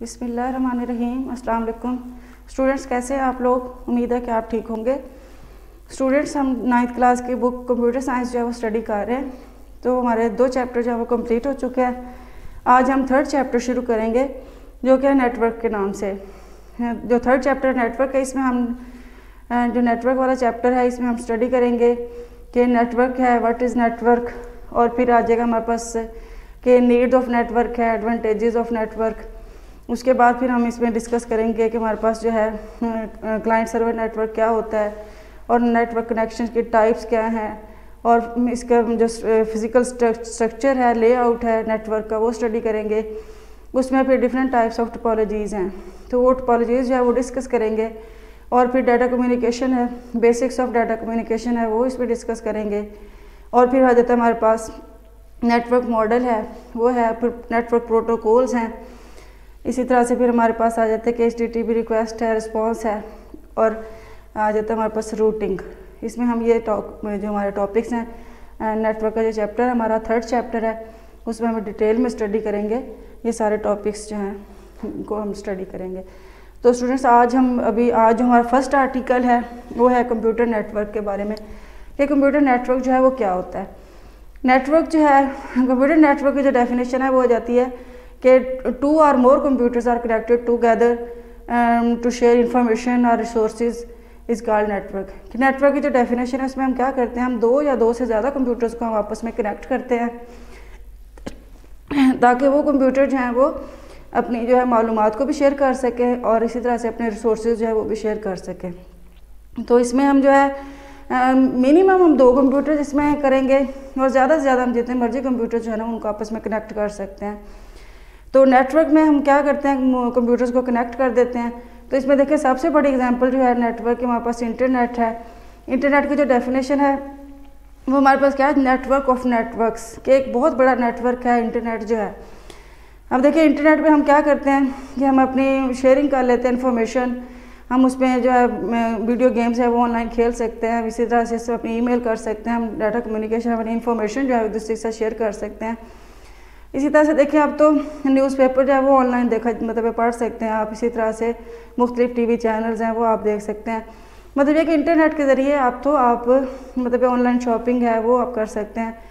बिसमीम अस्सलाम स्टूडेंट्स, कैसे हैं आप लोग? उम्मीद है कि आप ठीक होंगे। स्टूडेंट्स, हम नाइन्थ क्लास की बुक कंप्यूटर साइंस जो है वो स्टडी कर रहे हैं। तो हमारे दो चैप्टर जो है वो कंप्लीट हो चुके हैं। आज हम थर्ड चैप्टर शुरू करेंगे, जो कि है नेटवर्क के नाम से। जो थर्ड चैप्टर नेटवर्क है, इसमें हम जो नेटवर्क वाला चैप्टर है, इसमें हम स्टडी करेंगे कि नेटवर्क है व्हाट इज़ नेटवर्क और फिर आ जाएगा हमारे पास कि नीड ऑफ़ नेटवर्क है एडवांटेजेस ऑफ़ नेटवर्क उसके बाद फिर हम इसमें डिस्कस करेंगे कि हमारे पास जो है क्लाइंट सर्वर नेटवर्क क्या होता है और नेटवर्क कनेक्शन के टाइप्स क्या हैं और इसका जो फ़िज़िकल स्ट्रक्चर है लेआउट है नेटवर्क का वो स्टडी करेंगे। उसमें फिर डिफरेंट टाइप्स ऑफ़ टोपोलॉजीज़ हैं। तो वो टोपोलॉजीज़ जो है वो डिस्कस करेंगे और फिर डाटा कम्युनिकेशन है बेसिक्स ऑफ़ डाटा कम्युनिकेशन है, वो इसमें डिस्कस करेंगे। और फिर आ जाता है हमारे पास नेटवर्क मॉडल है, वो है, फिर नेटवर्क प्रोटोकॉल्स हैं। इसी तरह से फिर हमारे पास आ जाते हैं कि एच डी टी रिक्वेस्ट है रिस्पॉन्स है और आ जाता है हमारे पास रूटिंग इसमें हम ये टॉप जो हमारे टॉपिक्स हैं नेटवर्क का जो चैप्टर है, हमारा थर्ड चैप्टर है, उसमें हम डिटेल में स्टडी करेंगे। ये सारे टॉपिक्स जो हैं, उनको हम स्टडी करेंगे। तो स्टूडेंट्स आज हम अभी, आज जो हमारा फ़र्स्ट आर्टिकल है, वो है कंप्यूटर नेटवर्क के बारे में। कि कंप्यूटर नेटवर्क जो है, वो क्या होता है? नेटवर्क जो है कंप्यूटर नेटवर्क की जो डेफिनेशन है, वो हो जाती है कि two or more computers are connected together to share information और रिसोर्सेज इज़ कॉल्ड नेटवर्क कि नेटवर्क की जो डेफिनेशन है, उसमें हम क्या करते हैं? हम दो या दो से ज़्यादा कंप्यूटर्स को हम आपस में कनेक्ट करते हैं, ताकि वो कंप्यूटर जो हैं वो अपनी जो है मालूम को भी शेयर कर सकें और इसी तरह से अपने रिसोर्स जो है वो भी शेयर कर सकें। तो इसमें हम जो है मिनिमम हम दो कंप्यूटर इसमें करेंगे और ज़्यादा से ज़्यादा हम जितने मर्ज़ी कंप्यूटर जो है ना, उनको आपस में कनेक्ट कर सकते हैं। तो नेटवर्क में हम क्या करते हैं कंप्यूटर्स को कनेक्ट कर देते हैं। तो इसमें देखिए, सबसे बड़ी एग्जांपल जो है नेटवर्क की, हमारे पास इंटरनेट है। इंटरनेट की जो डेफिनेशन है, वो हमारे पास क्या है? नेटवर्क ऑफ़ नेटवर्क्स कि एक बहुत बड़ा नेटवर्क है इंटरनेट जो है। अब देखिए इंटरनेट पे हम क्या करते हैं कि हम अपनी शेयरिंग कर लेते हैं इन्फॉर्मेशन हम उसमें जो है वीडियो गेम्स है, वो ऑनलाइन खेल सकते हैं। इसी तरह से अपनी ईमेल कर सकते हैं। हम डाटा कम्युनिकेशन अपनी इन्फॉर्मेशन जो है दूसरे के साथ शेयर कर सकते हैं। इसी तरह से देखिए, आप तो न्यूज़पेपर जो है वो ऑनलाइन देखा मतलब पढ़ सकते हैं, आप इसी तरह से मुख्तलिफ़ टी वी चैनल्स हैं, वो आप देख सकते हैं। मतलब ये कि इंटरनेट के ज़रिए आप तो आप मतलब ऑनलाइन शॉपिंग है, वो आप कर सकते हैं।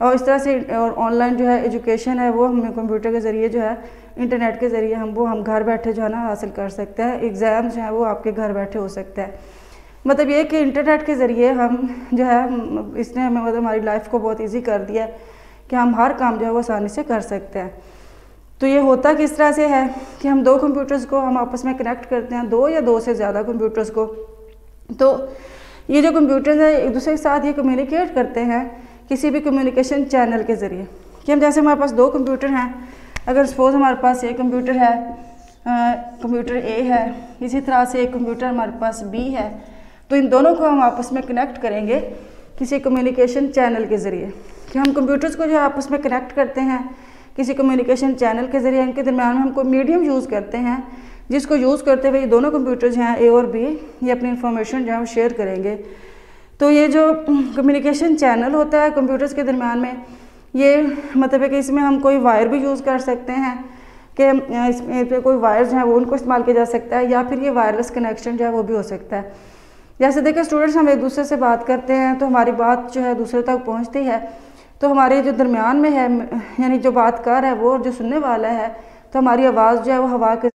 और इस तरह से, और ऑनलाइन जो है एजुकेशन है, वो हमें कंप्यूटर के ज़रिए जो है इंटरनेट के ज़रिए हम, वो हम घर बैठे जो है ना हासिल कर सकते हैं। एग्ज़ाम जो है, वो आपके घर बैठे हो सकते हैं। मतलब ये कि इंटरनेट के ज़रिए हम जो है, इसने हमें मतलब हमारी लाइफ को बहुत ईजी कर दिया है। कि हम हर काम जो है वो आसानी से कर सकते हैं। तो ये होता किस तरह से है कि हम दो कंप्यूटर्स को हम आपस में कनेक्ट करते हैं, दो या दो से ज़्यादा कंप्यूटर्स को। तो ये जो कंप्यूटर्स हैं, एक दूसरे के साथ ये कम्युनिकेट करते हैं किसी भी कम्युनिकेशन चैनल के ज़रिए कि हम जैसे हमारे पास दो कंप्यूटर हैं, अगर सपोज़ हमारे पास एक कंप्यूटर है कंप्यूटर ए है, इसी तरह से एक कंप्यूटर हमारे पास बी है तो इन दोनों को हम आपस में कनेक्ट करेंगे किसी कम्युनिकेशन चैनल के ज़रिए। कि हम कंप्यूटर्स को जो आपस में कनेक्ट करते हैं, किसी कम्युनिकेशन चैनल के ज़रिए, इनके दरमियान में हम कोई मीडियम यूज़ करते हैं, जिसको यूज़ करते हुए ये दोनों कंप्यूटर जो हैं ए और बी ये अपनी इन्फॉर्मेशन जो है वो शेयर करेंगे। तो ये जो कम्युनिकेशन चैनल होता है कंप्यूटर्स के दरमियान में, ये मतलब है कि इसमें हम कोई वायर भी यूज़ कर सकते हैं, कि इसमें पे कोई वायर जो है वो उनको इस्तेमाल किया जा सकता है, या फिर ये वायरलेस कनेक्शन जो है वो भी हो सकता है। जैसे देखिए स्टूडेंट्स हम एक दूसरे से बात करते हैं तो हमारी बात जो है दूसरे तक पहुँचती है तो हमारे जो दरमियान में है, यानी जो बात कर है, वो जो सुनने वाला है तो हमारी आवाज़ जो है वो हवा के